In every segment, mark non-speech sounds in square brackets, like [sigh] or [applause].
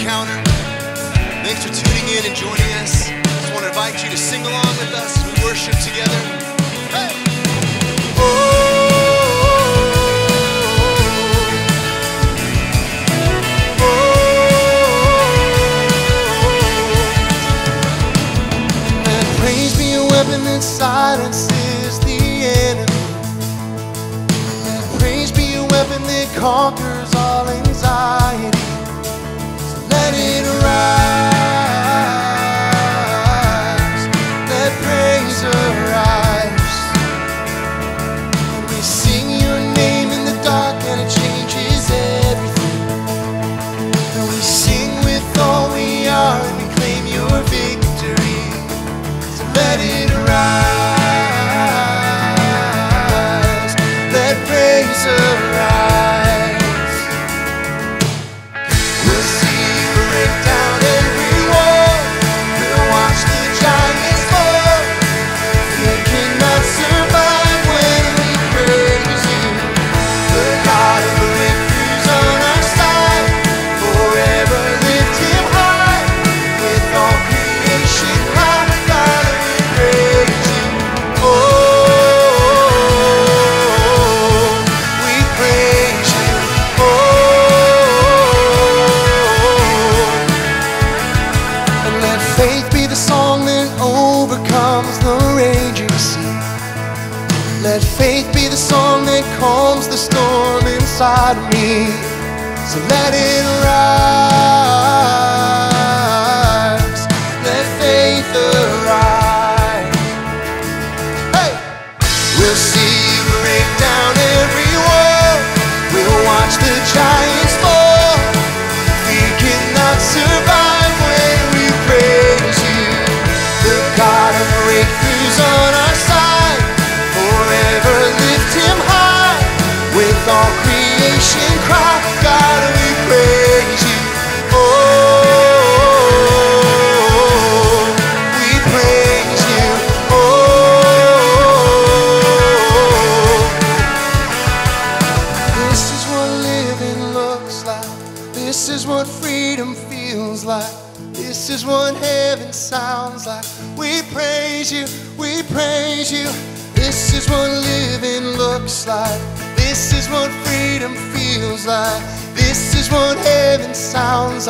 encounter. Thanks for tuning in and joining us. Just want to invite you to sing along with us as we worship together. Hey! Weapon that silences the enemy. And praise be a weapon that conquers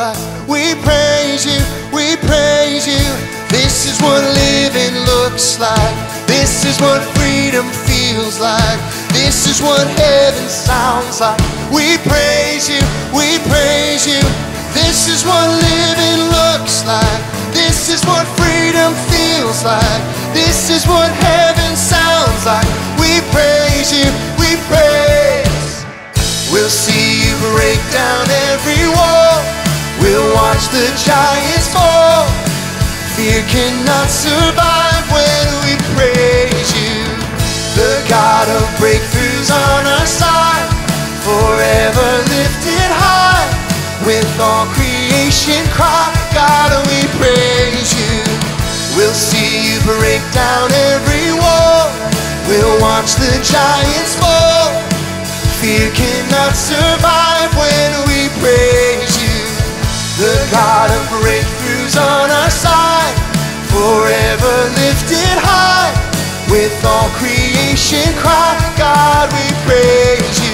like. We praise you, we praise you. This is what living looks like. This is what freedom feels like. This is what heaven sounds like. We praise you, we praise you. This is what living looks like. This is what freedom feels like. This is what heaven sounds like. We praise you, we praise. The giants fall. Fear cannot survive when we praise you. The God of breakthroughs on our side. Forever lifted high. With all creation cry, God, we praise you. We'll see you break down every wall. We'll watch the giants fall. Fear cannot survive when we praise. The God of breakthroughs on our side, forever lifted high. With all creation cry, God, we praise you.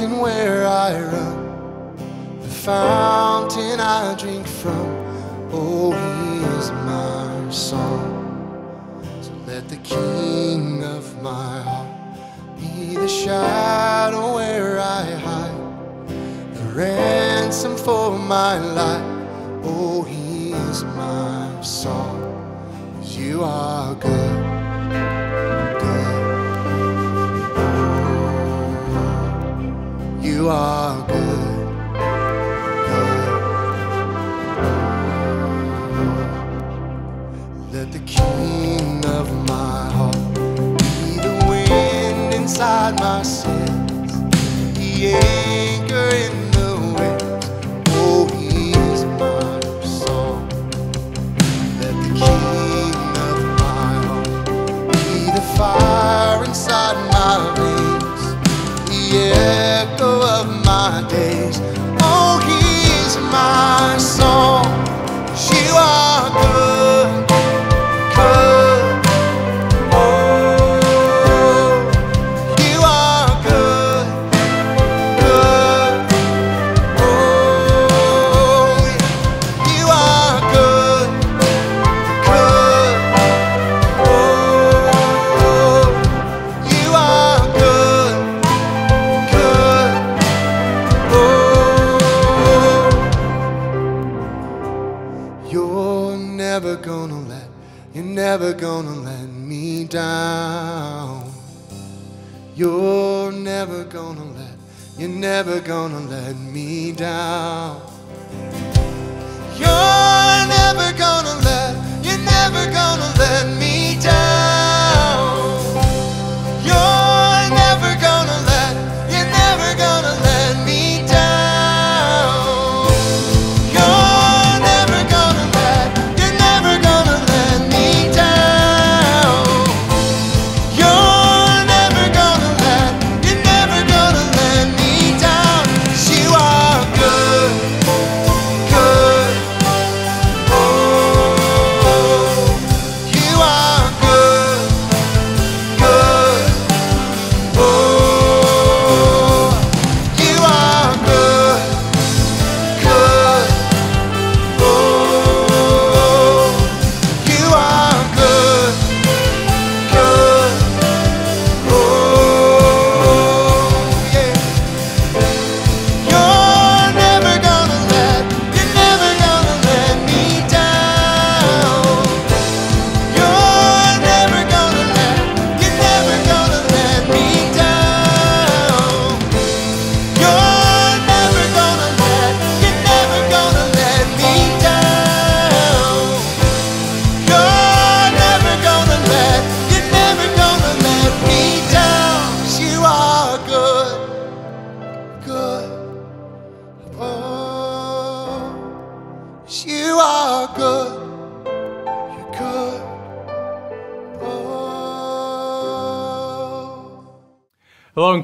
Mountain where I run, the fountain I drink from. Oh, he is my song. So Let the King of my heart be the shadow where I hide, the ransom for my life. My sails, the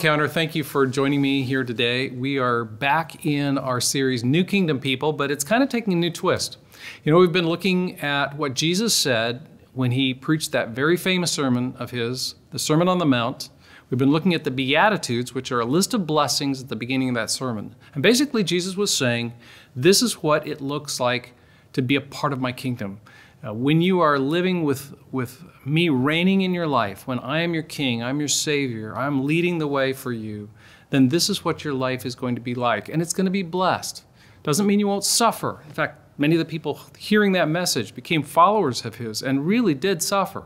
Hello, Encounter. Thank you for joining me here today. We are back in our series, New Kingdom People, but it's kind of taking a new twist. You know, we've been looking at what Jesus said when he preached that very famous sermon of his, the Sermon on the Mount. We've been looking at the Beatitudes, which are a list of blessings at the beginning of that sermon. And basically, Jesus was saying, This is what it looks like to be a part of my kingdom. Uh, when you are living with, with me reigning in your life, when I am your king, I'm your savior, I'm leading the way for you, then this is what your life is going to be like. And it's going to be blessed. Doesn't mean you won't suffer. In fact, many of the people hearing that message became followers of his and really did suffer.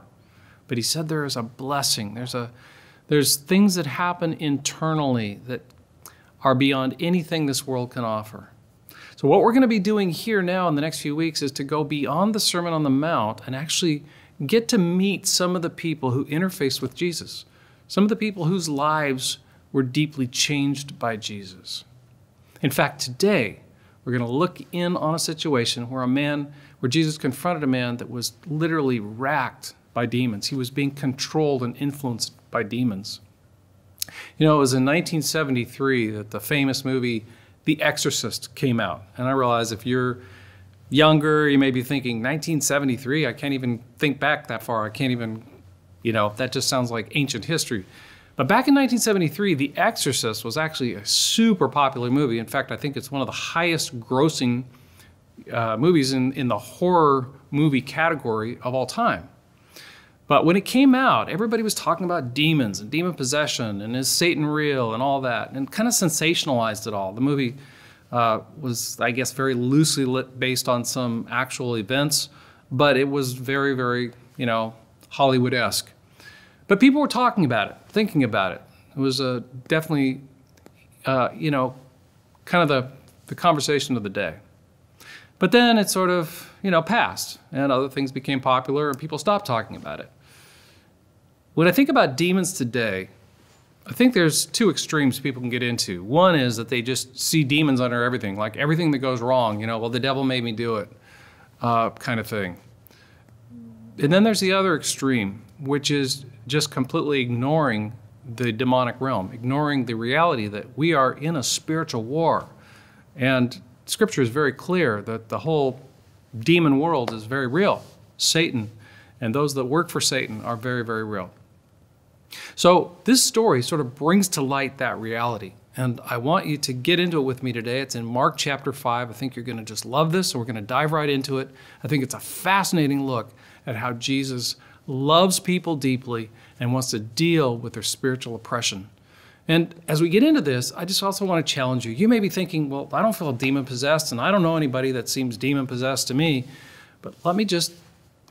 But he said there is a blessing. There's, a, there's things that happen internally that are beyond anything this world can offer. So, what we're going to be doing here now in the next few weeks is to go beyond the Sermon on the Mount and actually get to meet some of the people who interfaced with Jesus, some of the people whose lives were deeply changed by Jesus. In fact, today, we're going to look in on a situation where a man, where Jesus confronted a man that was literally racked by demons. He was being controlled and influenced by demons. You know, it was in 1973 that the famous movie The Exorcist came out. And I realize if you're younger, you may be thinking, 1973, I can't even think back that far. I can't even, you know, that just sounds like ancient history. But back in 1973, The Exorcist was actually a super popular movie. In fact, I think it's one of the highest grossing uh, movies in, in the horror movie category of all time. But when it came out, everybody was talking about demons and demon possession and is Satan real and all that, and kind of sensationalized it all. The movie uh, was, I guess, very loosely lit based on some actual events, but it was very, very, you know, Hollywood esque. But people were talking about it, thinking about it. It was uh, definitely, uh, you know, kind of the, the conversation of the day. But then it sort of, you know, passed, and other things became popular, and people stopped talking about it. When I think about demons today, I think there's two extremes people can get into. One is that they just see demons under everything, like everything that goes wrong, you know, well, the devil made me do it, uh, kind of thing. And then there's the other extreme, which is just completely ignoring the demonic realm, ignoring the reality that we are in a spiritual war. And scripture is very clear that the whole demon world is very real. Satan and those that work for Satan are very, very real. So, this story sort of brings to light that reality. And I want you to get into it with me today. It's in Mark chapter 5. I think you're going to just love this, so we're going to dive right into it. I think it's a fascinating look at how Jesus loves people deeply and wants to deal with their spiritual oppression. And as we get into this, I just also want to challenge you. You may be thinking, well, I don't feel demon possessed, and I don't know anybody that seems demon possessed to me. But let me just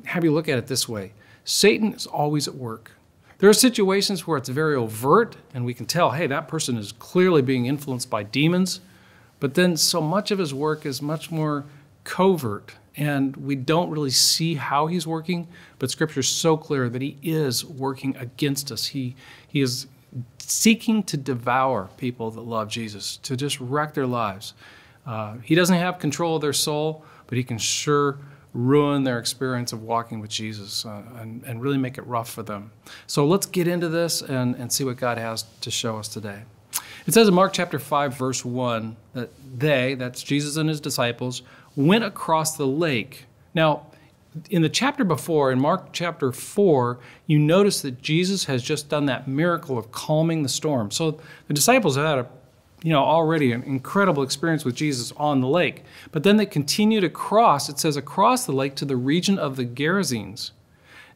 have you look at it this way Satan is always at work. There are situations where it's very overt and we can tell, hey, that person is clearly being influenced by demons. But then so much of his work is much more covert and we don't really see how he's working. But scripture is so clear that he is working against us. He, he is seeking to devour people that love Jesus, to just wreck their lives. Uh, he doesn't have control of their soul, but he can sure ruin their experience of walking with Jesus uh, and, and really make it rough for them. So let's get into this and, and see what God has to show us today. It says in Mark chapter 5, verse 1, that they, that's Jesus and his disciples, went across the lake. Now, in the chapter before, in Mark chapter 4, you notice that Jesus has just done that miracle of calming the storm. So the disciples have had a you know, already an incredible experience with Jesus on the lake. But then they continue to cross, it says, across the lake to the region of the Gerasenes.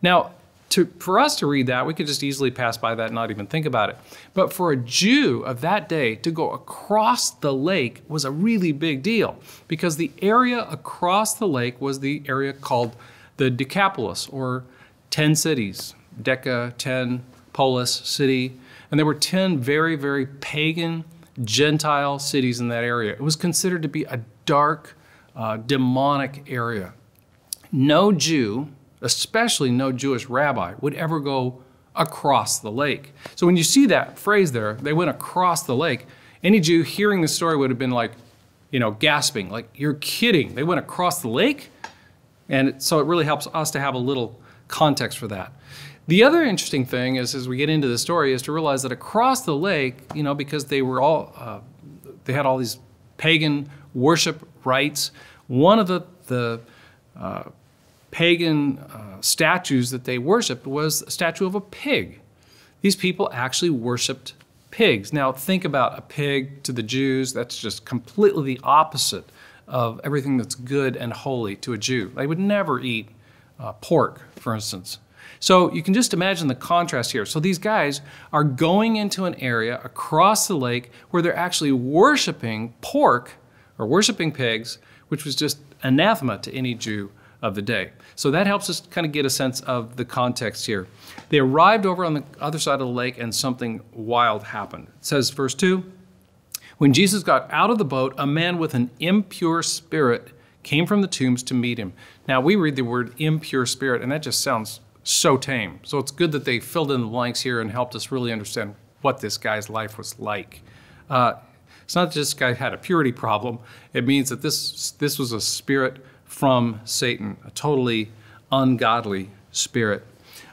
Now, to, for us to read that, we could just easily pass by that and not even think about it. But for a Jew of that day to go across the lake was a really big deal because the area across the lake was the area called the Decapolis or 10 cities. Deca, 10, polis, city. And there were 10 very, very pagan Gentile cities in that area. It was considered to be a dark, uh, demonic area. No Jew, especially no Jewish rabbi, would ever go across the lake. So when you see that phrase there, they went across the lake, any Jew hearing the story would have been like, you know, gasping, like, you're kidding. They went across the lake? And so it really helps us to have a little context for that. The other interesting thing is, as we get into the story, is to realize that across the lake, you know, because they were all, uh, they had all these pagan worship rites. One of the the uh, pagan uh, statues that they worshipped was a statue of a pig. These people actually worshipped pigs. Now, think about a pig to the Jews. That's just completely the opposite of everything that's good and holy to a Jew. They would never eat uh, pork, for instance. So you can just imagine the contrast here. So these guys are going into an area across the lake where they're actually worshiping pork or worshiping pigs, which was just anathema to any Jew of the day. So that helps us kind of get a sense of the context here. They arrived over on the other side of the lake and something wild happened. It says, verse 2 When Jesus got out of the boat, a man with an impure spirit came from the tombs to meet him. Now we read the word impure spirit, and that just sounds so tame. So it's good that they filled in the blanks here and helped us really understand what this guy's life was like. Uh, it's not that this guy had a purity problem. It means that this, this was a spirit from Satan, a totally ungodly spirit.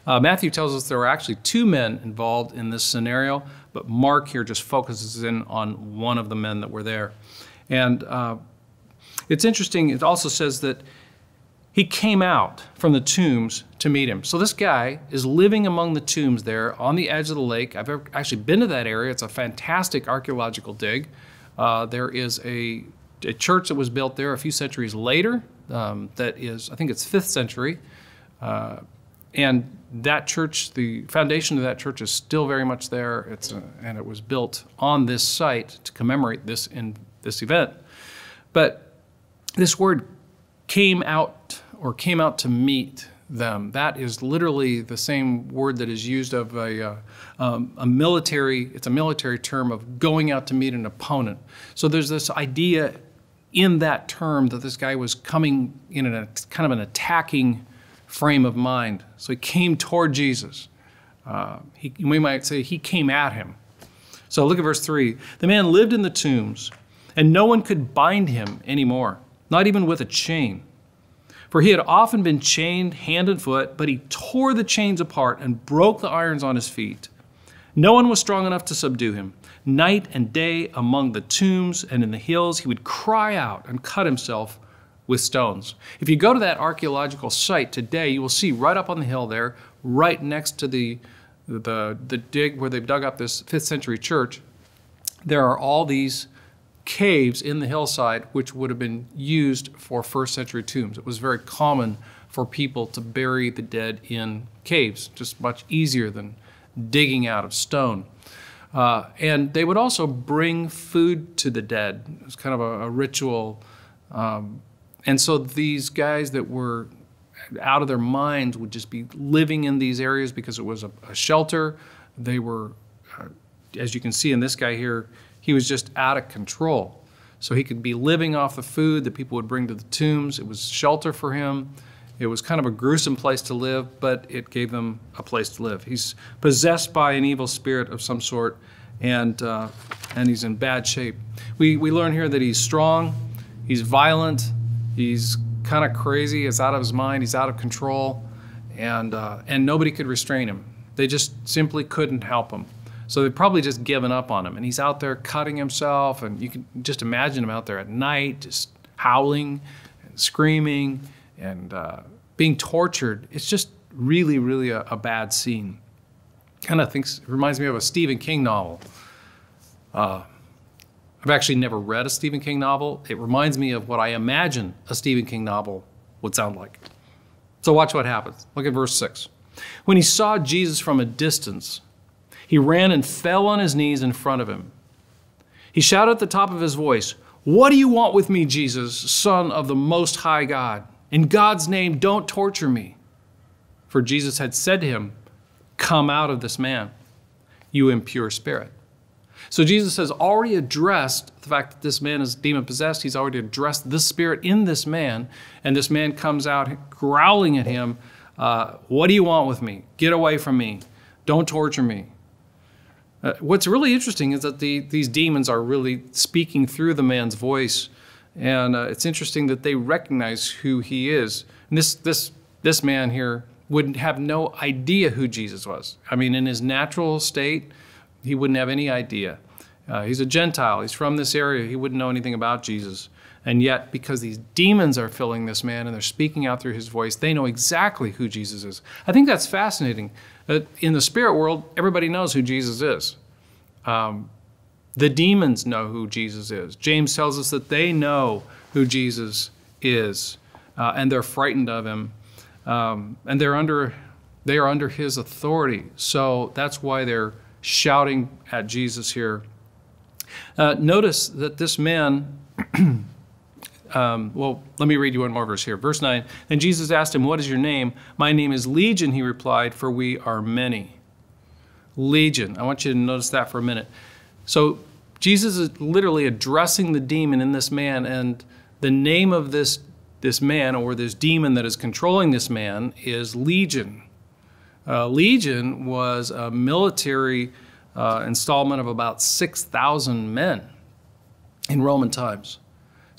Uh, Matthew tells us there were actually two men involved in this scenario, but Mark here just focuses in on one of the men that were there. And uh, it's interesting, it also says that he came out from the tombs to meet him. So this guy is living among the tombs there on the edge of the lake. I've actually been to that area. It's a fantastic archaeological dig. Uh, there is a, a, church that was built there a few centuries later. Um, that is, I think it's fifth century, uh, and that church, the foundation of that church is still very much there. It's a, and it was built on this site to commemorate this in this event. But this word came out or came out to meet them. That is literally the same word that is used of a, uh, um, a military, it's a military term of going out to meet an opponent. So there's this idea in that term that this guy was coming in a kind of an attacking frame of mind. So he came toward Jesus. Uh, he, we might say he came at him. So look at verse 3. The man lived in the tombs, and no one could bind him anymore, not even with a chain. For he had often been chained hand and foot, but he tore the chains apart and broke the irons on his feet. No one was strong enough to subdue him. Night and day among the tombs and in the hills, he would cry out and cut himself with stones. If you go to that archaeological site today, you will see right up on the hill there, right next to the, the, the dig where they've dug up this 5th century church, there are all these caves in the hillside which would have been used for first century tombs. It was very common for people to bury the dead in caves, just much easier than digging out of stone. Uh, and they would also bring food to the dead. It was kind of a, a ritual. Um, and so these guys that were out of their minds would just be living in these areas because it was a, a shelter. They were, uh, as you can see in this guy here, he was just out of control. So he could be living off the food that people would bring to the tombs. It was shelter for him. It was kind of a gruesome place to live, but it gave them a place to live. He's possessed by an evil spirit of some sort, and, uh, and he's in bad shape. We, we learn here that he's strong, he's violent, he's kind of crazy, he's out of his mind, he's out of control, and, uh, and nobody could restrain him. They just simply couldn't help him. So they've probably just given up on him. And he's out there cutting himself, and you can just imagine him out there at night, just howling and screaming and uh, being tortured. It's just really, really a, a bad scene. Kind of thinks reminds me of a Stephen King novel. Uh, I've actually never read a Stephen King novel. It reminds me of what I imagine a Stephen King novel would sound like. So watch what happens. Look at verse 6. When he saw Jesus from a distance, he ran and fell on his knees in front of him. He shouted at the top of his voice, What do you want with me, Jesus, Son of the Most High God? In God's name, don't torture me. For Jesus had said to him, Come out of this man, you impure spirit. So Jesus has already addressed the fact that this man is demon possessed. He's already addressed this spirit in this man, and this man comes out growling at him, uh, What do you want with me? Get away from me. Don't torture me. Uh, what's really interesting is that the, these demons are really speaking through the man's voice, and uh, it's interesting that they recognize who he is. And this this this man here would have no idea who Jesus was. I mean, in his natural state, he wouldn't have any idea. Uh, he's a Gentile. He's from this area. He wouldn't know anything about Jesus. And yet, because these demons are filling this man and they're speaking out through his voice, they know exactly who Jesus is. I think that's fascinating. In the spirit world, everybody knows who Jesus is. Um, the demons know who Jesus is. James tells us that they know who Jesus is, uh, and they're frightened of him, um, and they're under they are under his authority. So that's why they're shouting at Jesus here. Uh, notice that this man. [clears throat] Um, well, let me read you one more verse here. Verse 9. Then Jesus asked him, What is your name? My name is Legion, he replied, for we are many. Legion. I want you to notice that for a minute. So Jesus is literally addressing the demon in this man, and the name of this, this man or this demon that is controlling this man is Legion. Uh, Legion was a military uh, installment of about 6,000 men in Roman times.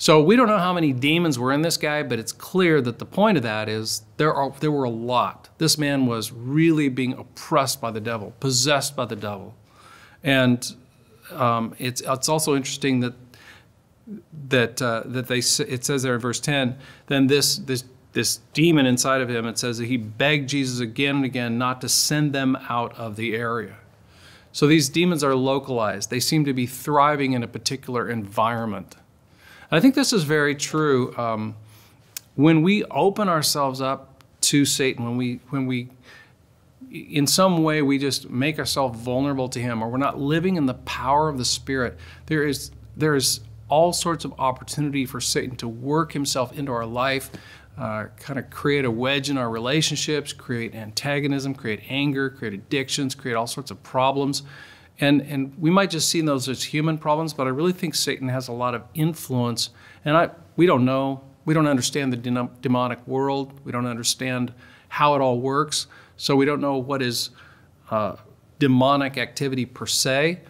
So we don't know how many demons were in this guy, but it's clear that the point of that is there are there were a lot. This man was really being oppressed by the devil, possessed by the devil, and um, it's it's also interesting that that uh, that they it says there in verse ten. Then this this this demon inside of him, it says that he begged Jesus again and again not to send them out of the area. So these demons are localized. They seem to be thriving in a particular environment. I think this is very true. Um, when we open ourselves up to Satan, when we when we in some way we just make ourselves vulnerable to him or we're not living in the power of the spirit there is there is all sorts of opportunity for satan to work himself into our life uh, kind of create a wedge in our relationships create antagonism create anger create addictions create all sorts of problems and and we might just see those as human problems but i really think satan has a lot of influence. And i we don't know. We don't understand the demonic world. We don't understand how it all works. So we don't know what is uh, demonic activity per se,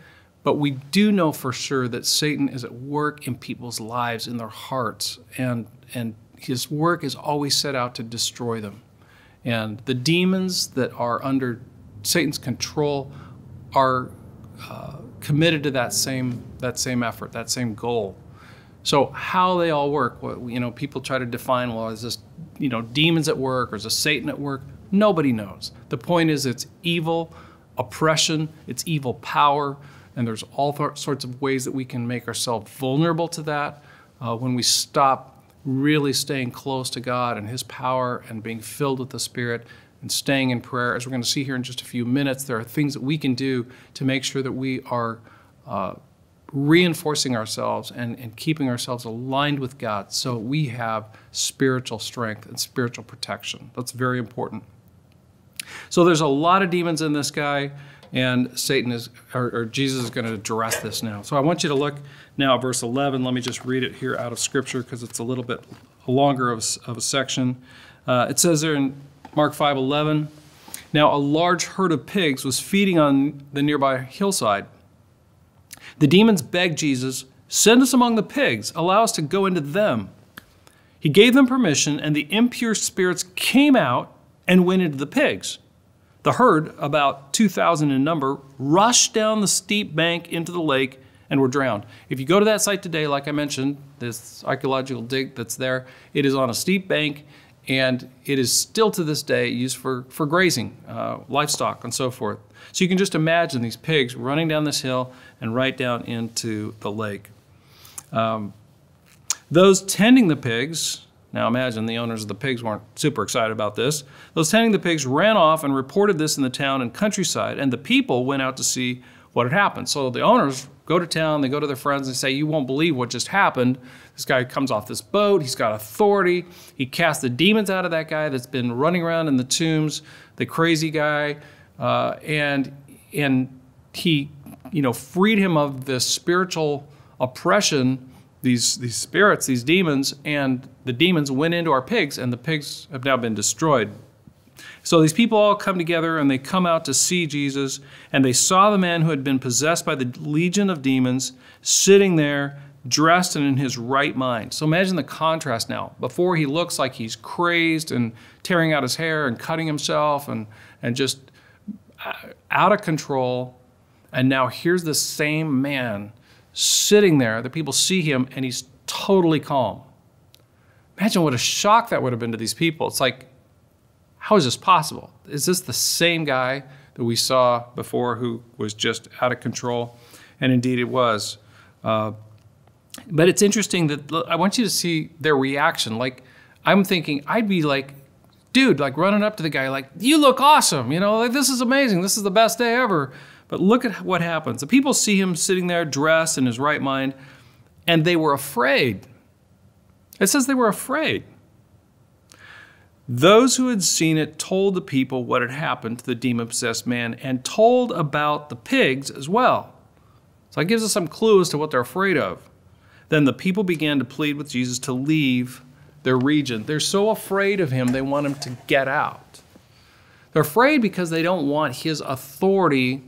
but we do know for sure that Satan is at work in people's lives, in their hearts, and, and his work is always set out to destroy them. And the demons that are under Satan's control are uh, committed to that same, that same effort, that same goal. So how they all work, well, you know, people try to define, well, is this, you know, demons at work or is this Satan at work? Nobody knows. The point is, it's evil oppression, it's evil power, and there's all th- sorts of ways that we can make ourselves vulnerable to that uh, when we stop really staying close to God and His power and being filled with the Spirit and staying in prayer. As we're going to see here in just a few minutes, there are things that we can do to make sure that we are. Uh, reinforcing ourselves and, and keeping ourselves aligned with God so we have spiritual strength and spiritual protection. That's very important. So there's a lot of demons in this guy, and Satan is, or, or Jesus is going to address this now. So I want you to look now at verse 11. Let me just read it here out of Scripture because it's a little bit longer of of a section. Uh, it says there in Mark 5:11. Now a large herd of pigs was feeding on the nearby hillside. The demons begged Jesus, "Send us among the pigs. Allow us to go into them." He gave them permission, and the impure spirits came out and went into the pigs. The herd, about 2,000 in number, rushed down the steep bank into the lake and were drowned. If you go to that site today, like I mentioned, this archaeological dig that's there, it is on a steep bank and it is still to this day used for, for grazing, uh, livestock, and so forth. So you can just imagine these pigs running down this hill and right down into the lake. Um, those tending the pigs, now imagine the owners of the pigs weren't super excited about this. Those tending the pigs ran off and reported this in the town and countryside, and the people went out to see what had happened. So the owners go to town, they go to their friends and say, You won't believe what just happened. This guy comes off this boat, he's got authority. He cast the demons out of that guy that's been running around in the tombs, the crazy guy, uh, and, and he you know, freed him of this spiritual oppression these, these spirits, these demons, and the demons went into our pigs, and the pigs have now been destroyed. So these people all come together and they come out to see Jesus, and they saw the man who had been possessed by the legion of demons sitting there, dressed and in his right mind. So imagine the contrast now. Before he looks like he's crazed and tearing out his hair and cutting himself and, and just uh, out of control. And now here's the same man sitting there, the people see him, and he's totally calm. Imagine what a shock that would have been to these people. It's like, how is this possible? Is this the same guy that we saw before who was just out of control? And indeed it was. Uh, but it's interesting that I want you to see their reaction. Like, I'm thinking, I'd be like, dude, like running up to the guy, like, you look awesome. You know, like, this is amazing. This is the best day ever. But look at what happens. The people see him sitting there dressed in his right mind, and they were afraid. It says they were afraid. Those who had seen it told the people what had happened to the demon possessed man and told about the pigs as well. So that gives us some clue as to what they're afraid of. Then the people began to plead with Jesus to leave their region. They're so afraid of him, they want him to get out. They're afraid because they don't want his authority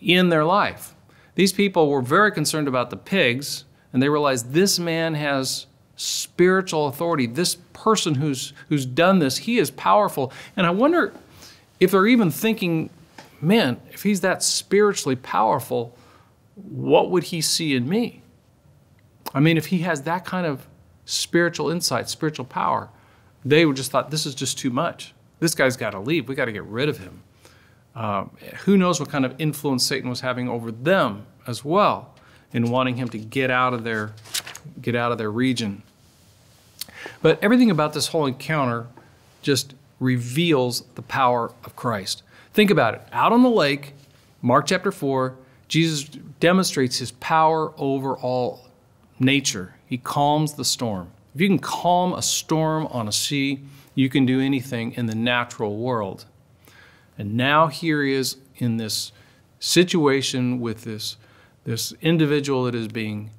in their life. These people were very concerned about the pigs, and they realized this man has spiritual authority. This person who's, who's done this, he is powerful. And I wonder if they're even thinking, man, if he's that spiritually powerful, what would he see in me? I mean, if he has that kind of spiritual insight, spiritual power, they would just thought, this is just too much. This guy's got to leave. We got to get rid of him. Uh, who knows what kind of influence Satan was having over them as well in wanting him to get out of their get out of their region. But everything about this whole encounter just reveals the power of Christ. Think about it. Out on the lake, Mark chapter 4, Jesus demonstrates his power over all nature. He calms the storm. If you can calm a storm on a sea, you can do anything in the natural world. And now here he is in this situation with this, this individual that is being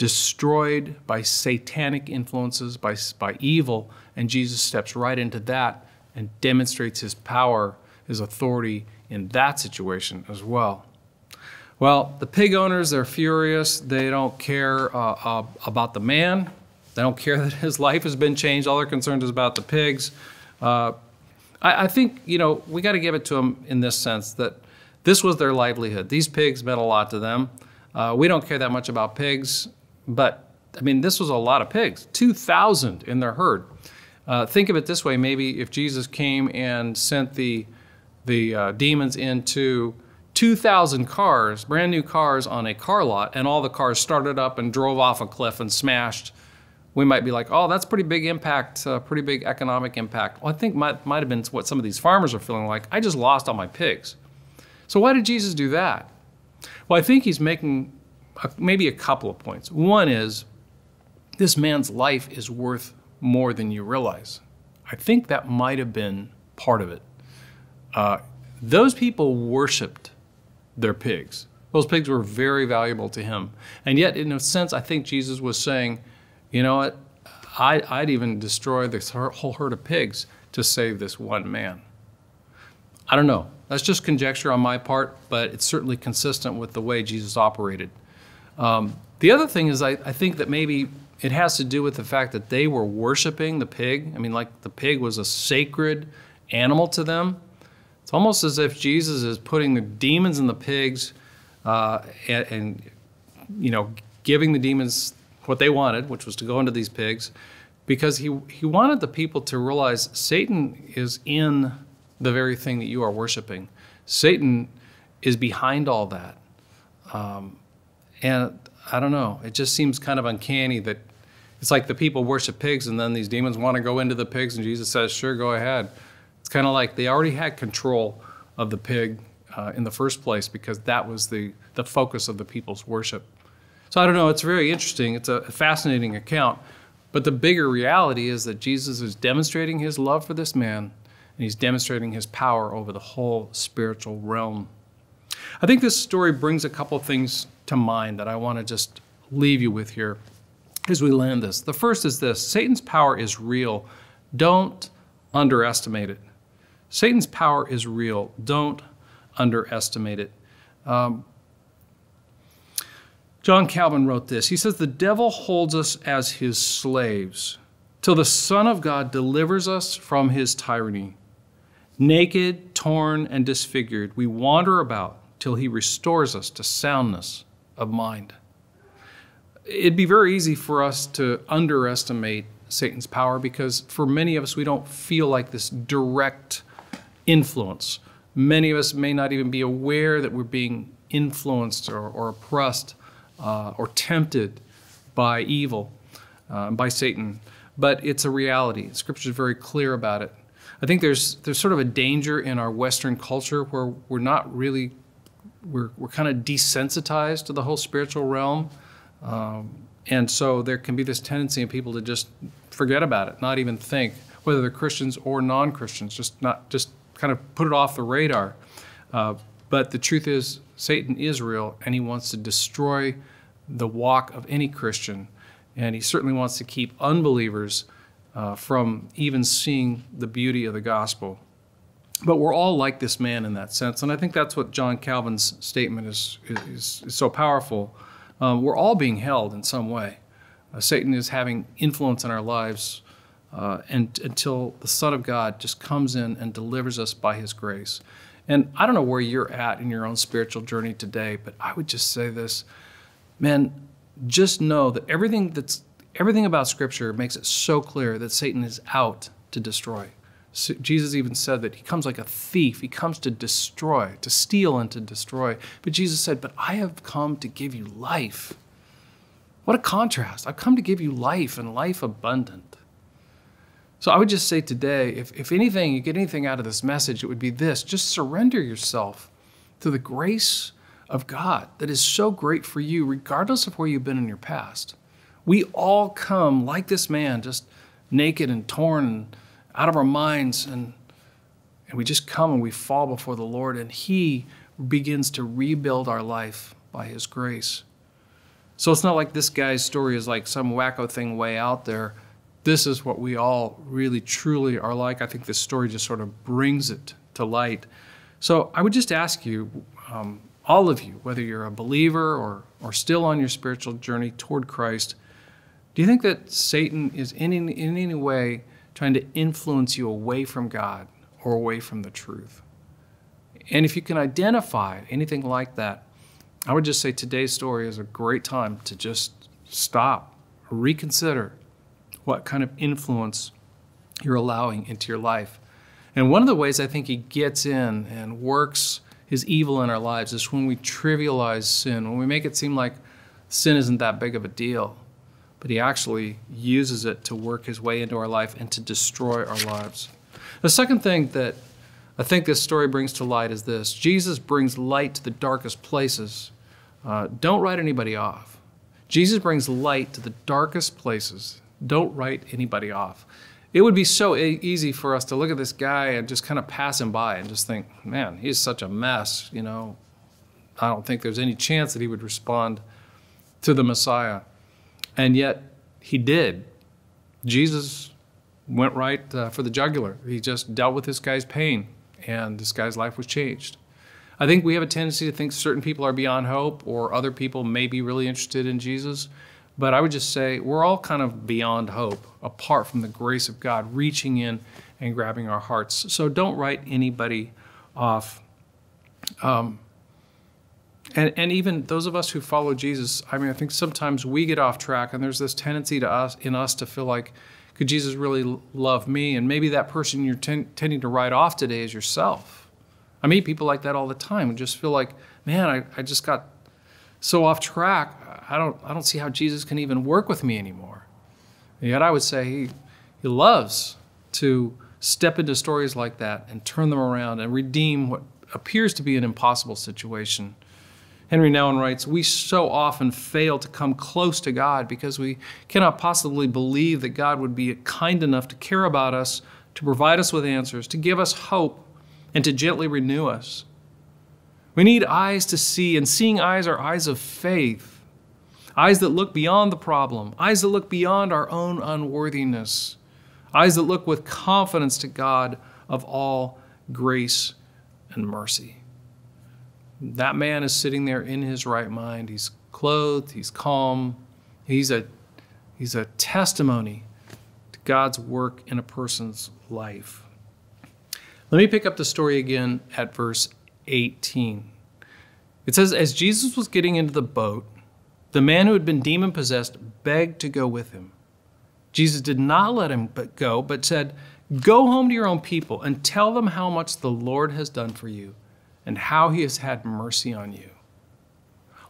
destroyed by satanic influences, by, by evil, and Jesus steps right into that and demonstrates his power, his authority in that situation as well. Well, the pig owners, they're furious. They don't care uh, uh, about the man. They don't care [laughs] that his life has been changed. All they're concerned is about the pigs. Uh, I, I, think, you know, we got to give it to them in this sense that this was their livelihood. These pigs meant a lot to them. Uh, we don't care that much about pigs, but I mean, this was a lot of pigs 2,000 in their herd. Uh, think of it this way maybe if Jesus came and sent the, the uh, demons into 2,000 cars, brand new cars on a car lot, and all the cars started up and drove off a cliff and smashed, we might be like, oh, that's pretty big impact, uh, pretty big economic impact. Well, I think might, might have been what some of these farmers are feeling like. I just lost all my pigs. So why did Jesus do that? Well, I think he's making maybe a couple of points. One is this man's life is worth more than you realize. I think that might have been part of it. Uh, those people worshiped their pigs. Those pigs were very valuable to him. And yet, in a sense, I think Jesus was saying, you know what? I, I'd even destroy this whole herd of pigs to save this one man. I don't know. That's just conjecture on my part, but it's certainly consistent with the way Jesus operated. Um, the other thing is, I, I think that maybe it has to do with the fact that they were worshiping the pig. I mean, like the pig was a sacred animal to them. It's almost as if Jesus is putting the demons in the pigs uh, and, and, you know, giving the demons what they wanted, which was to go into these pigs, because he, he wanted the people to realize Satan is in the very thing that you are worshiping. Satan is behind all that. Um, and I don't know, it just seems kind of uncanny that it's like the people worship pigs and then these demons want to go into the pigs and Jesus says, sure, go ahead. It's kind of like they already had control of the pig uh, in the first place because that was the, the focus of the people's worship. So I don't know, it's very interesting. It's a fascinating account. But the bigger reality is that Jesus is demonstrating his love for this man and he's demonstrating his power over the whole spiritual realm. I think this story brings a couple of things to mind that I want to just leave you with here as we land this. The first is this Satan's power is real. Don't underestimate it. Satan's power is real. Don't underestimate it. Um, John Calvin wrote this. He says, The devil holds us as his slaves till the Son of God delivers us from his tyranny. Naked, torn, and disfigured, we wander about till he restores us to soundness of mind. It'd be very easy for us to underestimate Satan's power because for many of us, we don't feel like this direct influence. Many of us may not even be aware that we're being influenced or, or oppressed uh, or tempted by evil, uh, by Satan. But it's a reality. Scripture is very clear about it. I think there's there's sort of a danger in our Western culture where we're not really we're we're kind of desensitized to the whole spiritual realm, um, and so there can be this tendency in people to just forget about it, not even think whether they're Christians or non-Christians, just not just kind of put it off the radar. Uh, but the truth is, Satan is real, and he wants to destroy the walk of any Christian. And he certainly wants to keep unbelievers uh, from even seeing the beauty of the gospel. But we're all like this man in that sense. And I think that's what John Calvin's statement is, is, is so powerful. Um, we're all being held in some way. Uh, Satan is having influence in our lives uh, and until the Son of God just comes in and delivers us by His grace. And I don't know where you're at in your own spiritual journey today, but I would just say this, man, just know that everything that's everything about Scripture makes it so clear that Satan is out to destroy. Jesus even said that he comes like a thief. He comes to destroy, to steal and to destroy. But Jesus said, But I have come to give you life. What a contrast. I've come to give you life and life abundant. So I would just say today, if, if anything, you get anything out of this message, it would be this just surrender yourself to the grace of God that is so great for you, regardless of where you've been in your past. We all come like this man, just naked and torn and out of our minds, and, and we just come and we fall before the Lord, and He begins to rebuild our life by His grace. So it's not like this guy's story is like some wacko thing way out there. This is what we all really truly are like. I think this story just sort of brings it to light. So I would just ask you, um, all of you, whether you're a believer or, or still on your spiritual journey toward Christ, do you think that Satan is in, in, in any way trying to influence you away from God or away from the truth? And if you can identify anything like that, I would just say today's story is a great time to just stop, reconsider what kind of influence you're allowing into your life. And one of the ways I think he gets in and works his evil in our lives is when we trivialize sin, when we make it seem like sin isn't that big of a deal, but he actually uses it to work his way into our life and to destroy our lives. The second thing that I think this story brings to light is this Jesus brings light to the darkest places. Uh, don't write anybody off. Jesus brings light to the darkest places. Don't write anybody off it would be so easy for us to look at this guy and just kind of pass him by and just think, man, he's such a mess, you know. I don't think there's any chance that he would respond to the Messiah. And yet he did. Jesus went right uh, for the jugular. He just dealt with this guy's pain, and this guy's life was changed. I think we have a tendency to think certain people are beyond hope or other people may be really interested in Jesus. But I would just say we're all kind of beyond hope apart from the grace of God reaching in and grabbing our hearts. So don't write anybody off. Um, and, and even those of us who follow Jesus, I mean, I think sometimes we get off track, and there's this tendency to us in us to feel like, could Jesus really love me? And maybe that person you're ten, tending to write off today is yourself. I meet people like that all the time and just feel like, man, I, I just got so off track. I don't, I don't see how Jesus can even work with me anymore. And yet I would say he, he loves to step into stories like that and turn them around and redeem what appears to be an impossible situation. Henri Nouwen writes, We so often fail to come close to God because we cannot possibly believe that God would be kind enough to care about us, to provide us with answers, to give us hope, and to gently renew us. We need eyes to see, and seeing eyes are eyes of faith eyes that look beyond the problem, eyes that look beyond our own unworthiness, eyes that look with confidence to God of all grace and mercy. That man is sitting there in his right mind. He's clothed, he's calm, he's a, he's a testimony to God's work in a person's life. Let me pick up the story again at verse 18. It says, As Jesus was getting into the boat, the man who had been demon possessed begged to go with him. Jesus did not let him go, but said, Go home to your own people and tell them how much the Lord has done for you and how he has had mercy on you.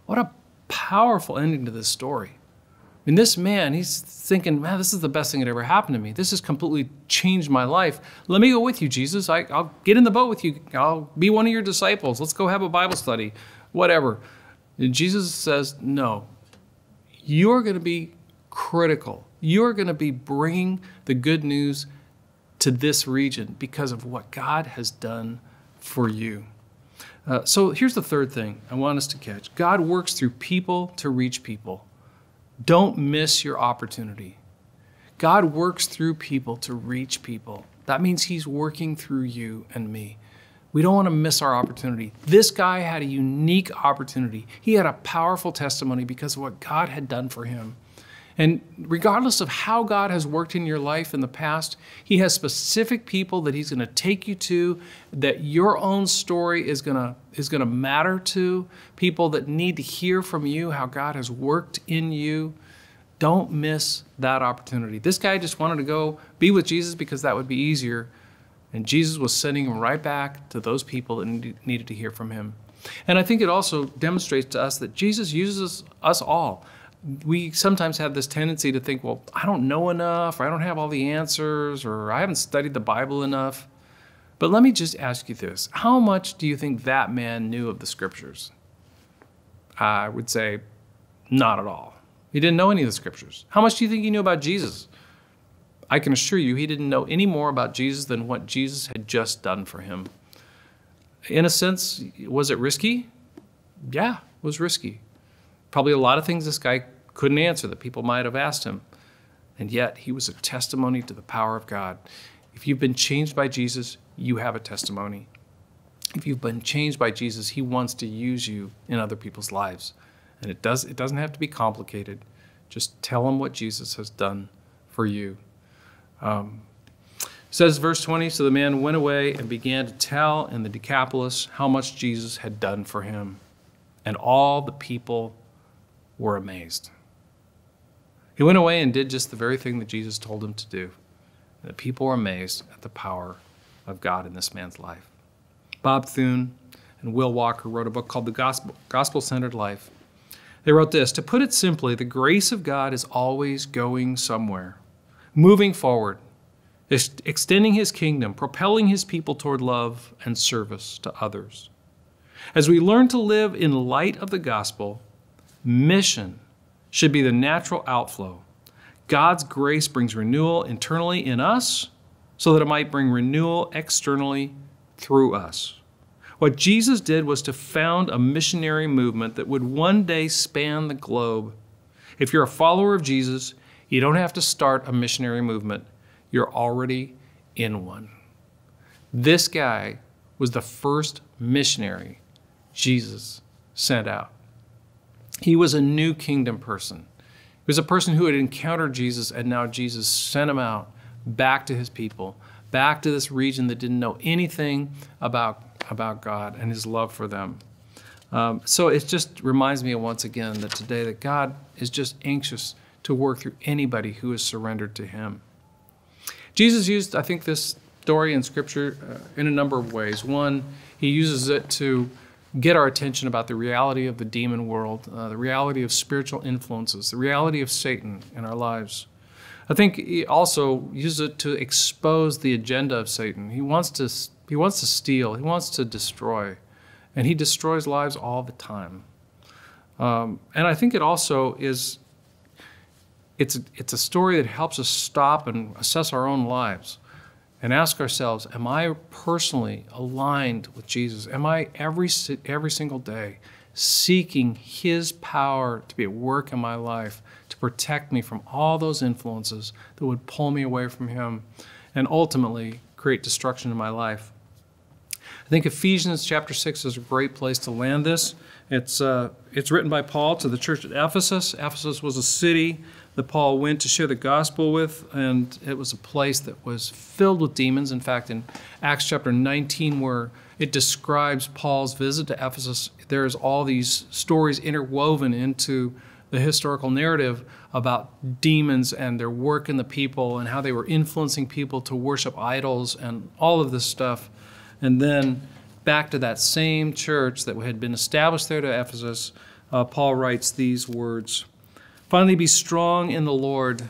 What a powerful ending to this story. I mean, this man, he's thinking, man, this is the best thing that ever happened to me. This has completely changed my life. Let me go with you, Jesus. I, will get in the boat with you. I'll be one of your disciples. Let's go have a Bible study, whatever. And Jesus says, no, you're going to be critical. You're going to be bringing the good news to this region because of what God has done for you. Uh, so here's the third thing I want us to catch God works through people to reach people. Don't miss your opportunity. God works through people to reach people. That means He's working through you and me. We don't want to miss our opportunity. This guy had a unique opportunity. He had a powerful testimony because of what God had done for him. And regardless of how God has worked in your life in the past, He has specific people that He's going to take you to, that your own story is going to, is going to matter to, people that need to hear from you how God has worked in you. Don't miss that opportunity. This guy just wanted to go be with Jesus because that would be easier. And Jesus was sending him right back to those people that needed to hear from him. And I think it also demonstrates to us that Jesus uses us all. We sometimes have this tendency to think, well, I don't know enough, or I don't have all the answers, or I haven't studied the Bible enough. But let me just ask you this How much do you think that man knew of the scriptures? I would say not at all. He didn't know any of the scriptures. How much do you think he knew about Jesus? I can assure you he didn't know any more about Jesus than what Jesus had just done for him. In a sense, was it risky? Yeah, it was risky. Probably a lot of things this guy couldn't answer that people might have asked him. And yet, he was a testimony to the power of God. If you've been changed by Jesus, you have a testimony. If you've been changed by Jesus, he wants to use you in other people's lives. And it does it doesn't have to be complicated. Just tell them what Jesus has done for you. Um, says verse 20 so the man went away and began to tell in the decapolis how much jesus had done for him and all the people were amazed. He went away and did just the very thing that jesus told him to do. And the people were amazed at the power of god in this man's life. Bob thune and will walker wrote a book called the gospel, gospel centered life. They wrote this To put it simply, the grace of God is always going somewhere, moving forward, extending his kingdom, propelling his people toward love and service to others. As we learn to live in light of the gospel, mission should be the natural outflow. God's grace brings renewal internally in us so that it might bring renewal externally through us. What Jesus did was to found a missionary movement that would one day span the globe. If you're a follower of Jesus, you don't have to start a missionary movement, you're already in one. This guy was the first missionary Jesus sent out. He was a new kingdom person. He was a person who had encountered Jesus, and now Jesus sent him out back to his people, back to this region that didn't know anything about about God and his love for them. Um, so it just reminds me once again that today that God is just anxious to work through anybody who is surrendered to him. Jesus used, I think, this story in Scripture uh, in a number of ways. One, he uses it to get our attention about the reality of the demon world, uh, the reality of spiritual influences, the reality of Satan in our lives. I think he also uses it to expose the agenda of Satan. He wants to he wants to steal, he wants to destroy, and he destroys lives all the time. Um, and I think it also is it's it's a story that helps us stop and assess our own lives and ask ourselves am i personally aligned with jesus am i every every single day seeking his power to be at work in my life to protect me from all those influences that would pull me away from him and ultimately create destruction in my life I think Ephesians chapter 6 is a great place to land this. It's, uh, it's written by Paul to the church at Ephesus. Ephesus was a city that Paul went to share the gospel with, and it was a place that was filled with demons. In fact, in Acts chapter 19, where it describes Paul's visit to Ephesus, there's all these stories interwoven into the historical narrative about demons and their work in the people and how they were influencing people to worship idols and all of this stuff. And then back to that same church that had been established there to Ephesus, uh, Paul writes these words Finally, be strong in the Lord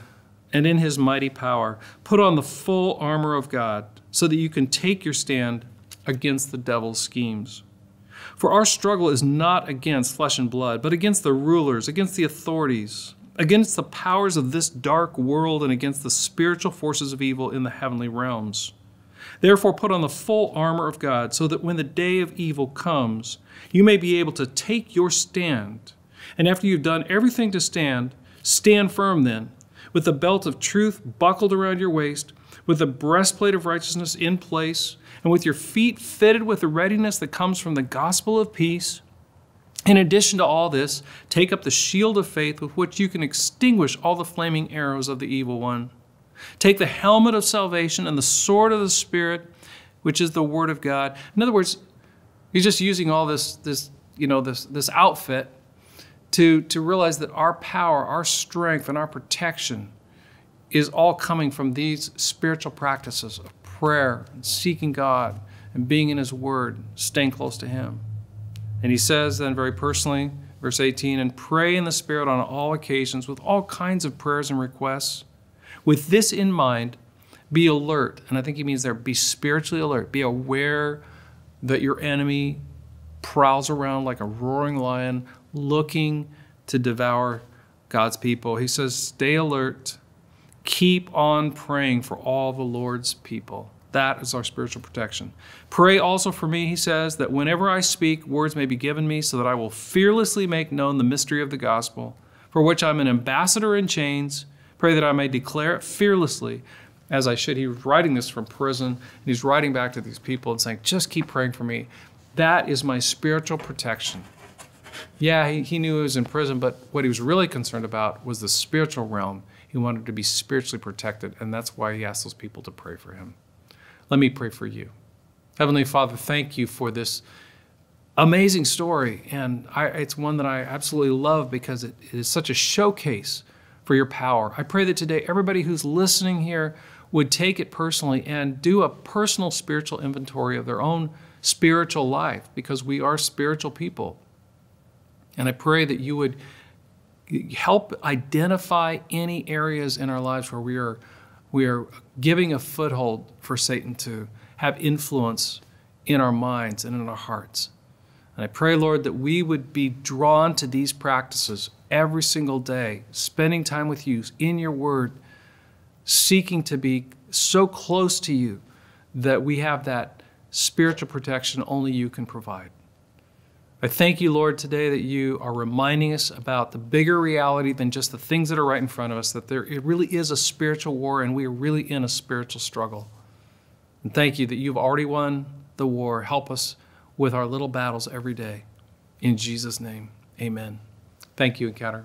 and in his mighty power. Put on the full armor of God so that you can take your stand against the devil's schemes. For our struggle is not against flesh and blood, but against the rulers, against the authorities, against the powers of this dark world, and against the spiritual forces of evil in the heavenly realms. Therefore, put on the full armor of God, so that when the day of evil comes, you may be able to take your stand. And after you've done everything to stand, stand firm then, with the belt of truth buckled around your waist, with the breastplate of righteousness in place, and with your feet fitted with the readiness that comes from the gospel of peace. In addition to all this, take up the shield of faith with which you can extinguish all the flaming arrows of the evil one. Take the helmet of salvation and the sword of the Spirit, which is the Word of God. In other words, he's just using all this, this, you know, this, this outfit to, to realize that our power, our strength, and our protection is all coming from these spiritual practices of prayer and seeking God and being in His Word, staying close to Him. And he says then very personally, Verse 18, and pray in the Spirit on all occasions with all kinds of prayers and requests. With this in mind, be alert. And I think he means there, be spiritually alert. Be aware that your enemy prowls around like a roaring lion looking to devour God's people. He says, stay alert. Keep on praying for all the Lord's people. That is our spiritual protection. Pray also for me, he says, that whenever I speak, words may be given me so that I will fearlessly make known the mystery of the gospel, for which I'm an ambassador in chains. Pray that I may declare it fearlessly as I should. He was writing this from prison, and he's writing back to these people and saying, just keep praying for me. That is my spiritual protection. Yeah, he, he knew he was in prison, but what he was really concerned about was the spiritual realm. He wanted to be spiritually protected, and that's why he asked those people to pray for him. Let me pray for you. Heavenly Father, thank you for this amazing story. And I, it's one that I absolutely love because it is such a showcase for your power. I pray that today everybody who's listening here would take it personally and do a personal spiritual inventory of their own spiritual life because we are spiritual people. And I pray that you would help identify any areas in our lives where we are we are giving a foothold for Satan to have influence in our minds and in our hearts. And I pray, Lord, that we would be drawn to these practices every single day, spending time with you in your word, seeking to be so close to you that we have that spiritual protection only you can provide. I thank you, Lord, today that you are reminding us about the bigger reality than just the things that are right in front of us, that there it really is a spiritual war and we are really in a spiritual struggle. And thank you that you've already won the war. Help us with our little battles every day. In Jesus' name, amen. Thank you, Encounter.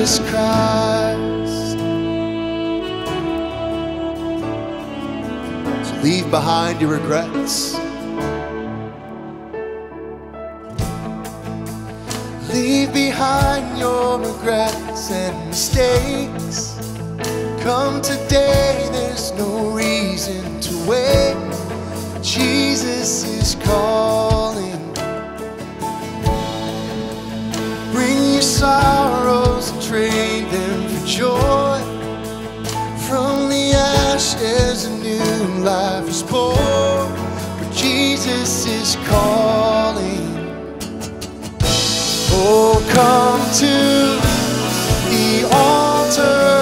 Jesus Christ. So leave behind your regrets. Leave behind your regrets and mistakes. Come today, there's no reason to wait. Jesus is calling. Bring your sorrows and trade them for joy. From the ashes, a new life is born. For Jesus is calling. Oh, come to the altar.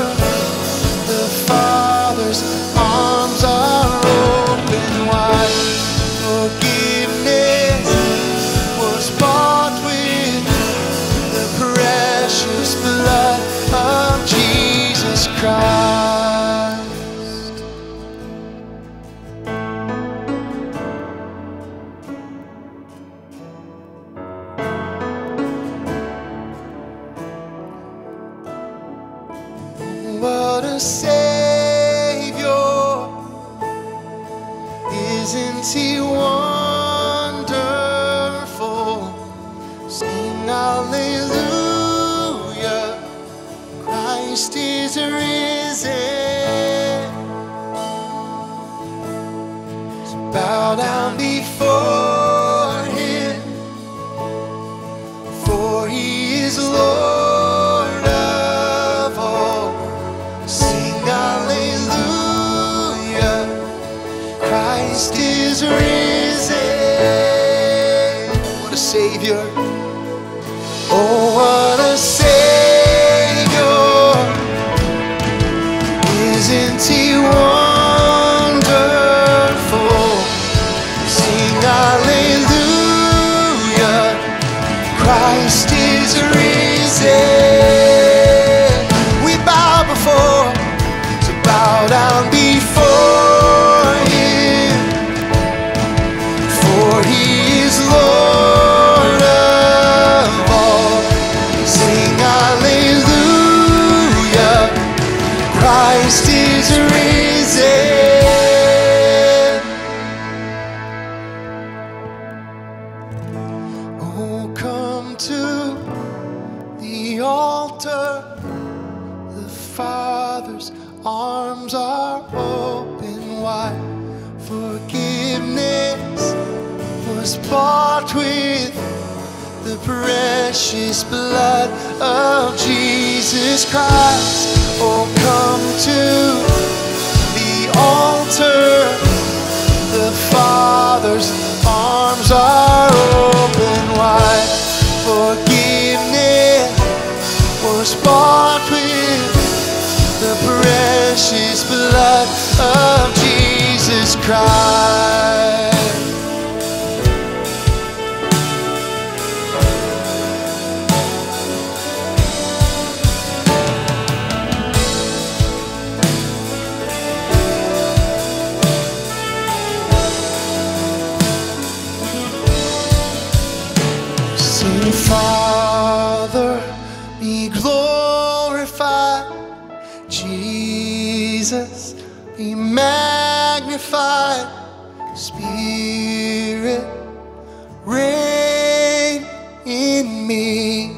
Me.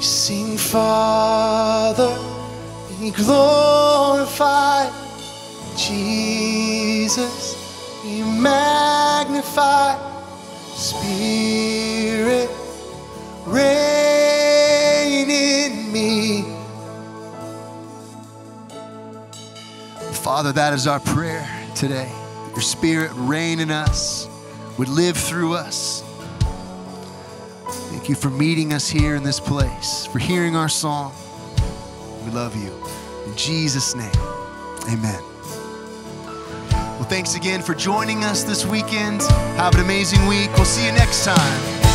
Sing, Father, be glorified. Jesus, be magnified. Spirit, reign in me. Father, that is our prayer today. Your Spirit reign in us, would live through us. Thank you for meeting us here in this place, for hearing our song. We love you. In Jesus' name, amen. Well, thanks again for joining us this weekend. Have an amazing week. We'll see you next time.